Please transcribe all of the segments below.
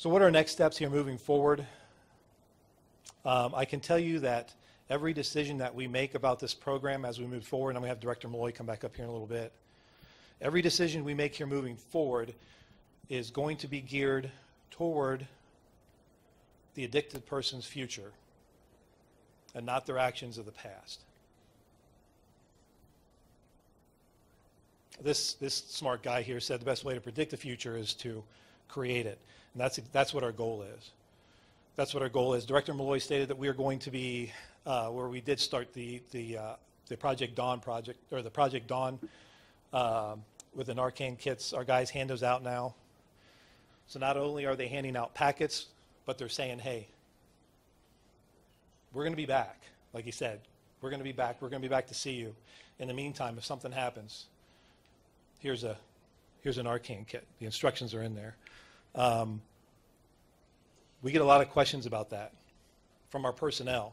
So, what are our next steps here moving forward? Um, I can tell you that every decision that we make about this program as we move forward, and I'm going to have Director Malloy come back up here in a little bit. Every decision we make here moving forward is going to be geared toward the addicted person's future and not their actions of the past. This, this smart guy here said the best way to predict the future is to create it. And that's, that's what our goal is. That's what our goal is. Director Malloy stated that we are going to be, uh, where we did start the, the, uh, the Project Dawn project, or the Project Dawn um, with the Narcan kits. Our guys hand those out now. So not only are they handing out packets, but they're saying, hey, we're going to be back. Like he said, we're going to be back. We're going to be back to see you. In the meantime, if something happens, here's a here's an Narcan kit. The instructions are in there. Um, we get a lot of questions about that from our personnel,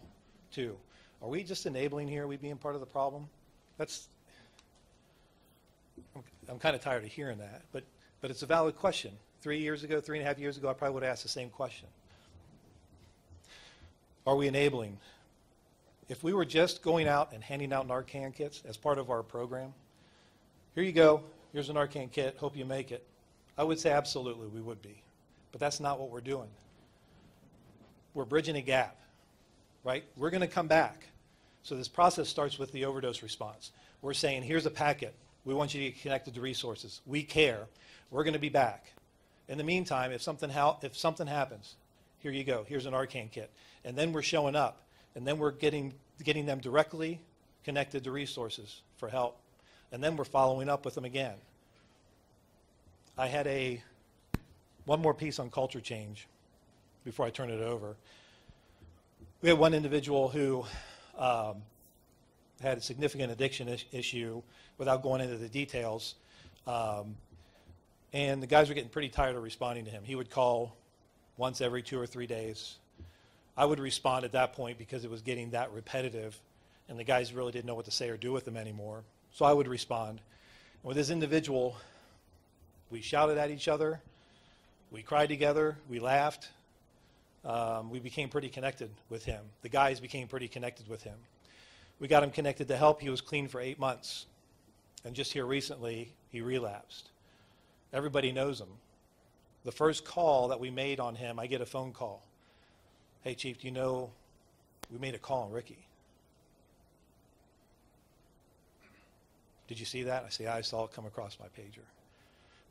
too. Are we just enabling here? Are we being part of the problem? That's I'm, I'm kind of tired of hearing that, but but it's a valid question. Three years ago, three and a half years ago, I probably would have asked the same question. Are we enabling? If we were just going out and handing out Narcan kits as part of our program, here you go, here's an Narcan kit, hope you make it. I would say absolutely we would be. But that's not what we're doing. We're bridging a gap, right? We're going to come back. So this process starts with the overdose response. We're saying, here's a packet. We want you to get connected to resources. We care. We're going to be back. In the meantime, if something, ha- if something happens, here you go. Here's an Narcan kit. And then we're showing up. And then we're getting, getting them directly connected to resources for help. And then we're following up with them again. I had a one more piece on culture change before I turn it over. We had one individual who um, had a significant addiction is- issue without going into the details. Um, and the guys were getting pretty tired of responding to him. He would call once every two or three days. I would respond at that point because it was getting that repetitive, and the guys really didn't know what to say or do with him anymore. So I would respond. With this individual, we shouted at each other, we cried together, we laughed. Um, we became pretty connected with him. The guys became pretty connected with him. We got him connected to help. He was clean for eight months. And just here recently, he relapsed. Everybody knows him. The first call that we made on him, I get a phone call. Hey, Chief, do you know we made a call on Ricky? Did you see that? I say, I saw it come across my pager.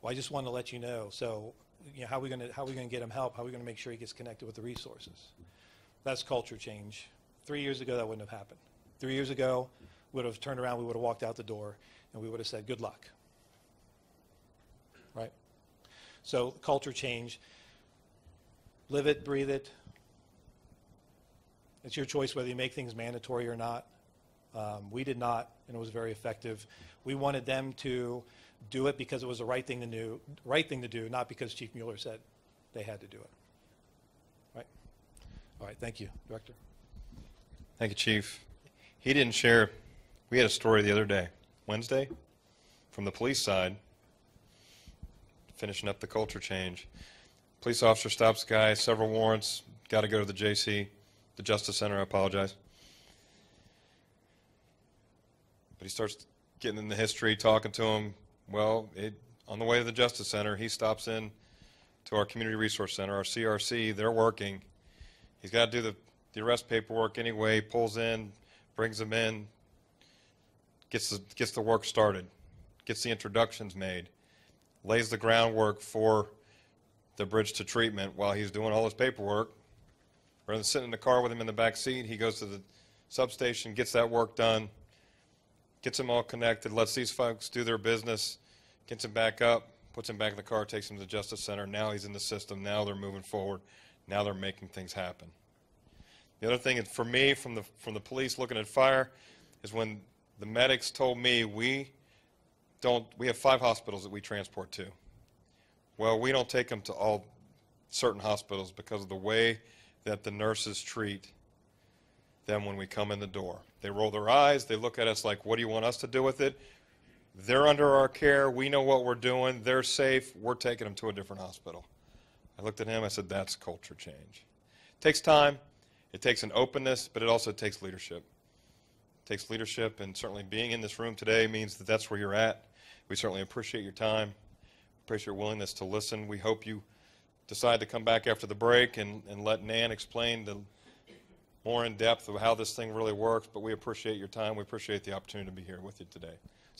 Well, I just wanted to let you know. So, you know, how are we going to how are we going to get him help? How are we going to make sure he gets connected with the resources? That's culture change. Three years ago, that wouldn't have happened. Three years ago, would have turned around, we would have walked out the door, and we would have said, "Good luck." Right? So, culture change. Live it, breathe it. It's your choice whether you make things mandatory or not. Um, we did not, and it was very effective. We wanted them to do it because it was the right thing to do, right thing to do, not because Chief Mueller said they had to do it. Right? All right. Thank you, Director. Thank you, Chief. He didn't share. We had a story the other day, Wednesday, from the police side, finishing up the culture change. Police officer stops guy, several warrants, got to go to the JC, the Justice Center, I apologize. But he starts getting in the history, talking to him. Well, it, on the way to the Justice Center, he stops in to our Community Resource Center, our CRC. They're working. He's got to do the, the arrest paperwork anyway, pulls in, brings them in, gets the, gets the work started, gets the introductions made, lays the groundwork for the bridge to treatment while he's doing all his paperwork. Rather than sitting in the car with him in the back seat, he goes to the substation, gets that work done, gets them all connected, lets these folks do their business, gets them back up, puts him back in the car, takes him to the Justice Center. Now he's in the system. Now they're moving forward. Now they're making things happen. The other thing for me, from the from the police looking at fire, is when the medics told me we don't. We have five hospitals that we transport to. Well, we don't take them to all certain hospitals because of the way that the nurses treat them when we come in the door. They roll their eyes. They look at us like, "What do you want us to do with it?" They're under our care. We know what we're doing. They're safe. We're taking them to a different hospital. I looked at him, I said, that's culture change. It takes time, it takes an openness, but it also takes leadership. It takes leadership, and certainly being in this room today means that that's where you're at. We certainly appreciate your time, appreciate your willingness to listen. We hope you decide to come back after the break and, and let Nan explain the more in depth of how this thing really works, but we appreciate your time. We appreciate the opportunity to be here with you today.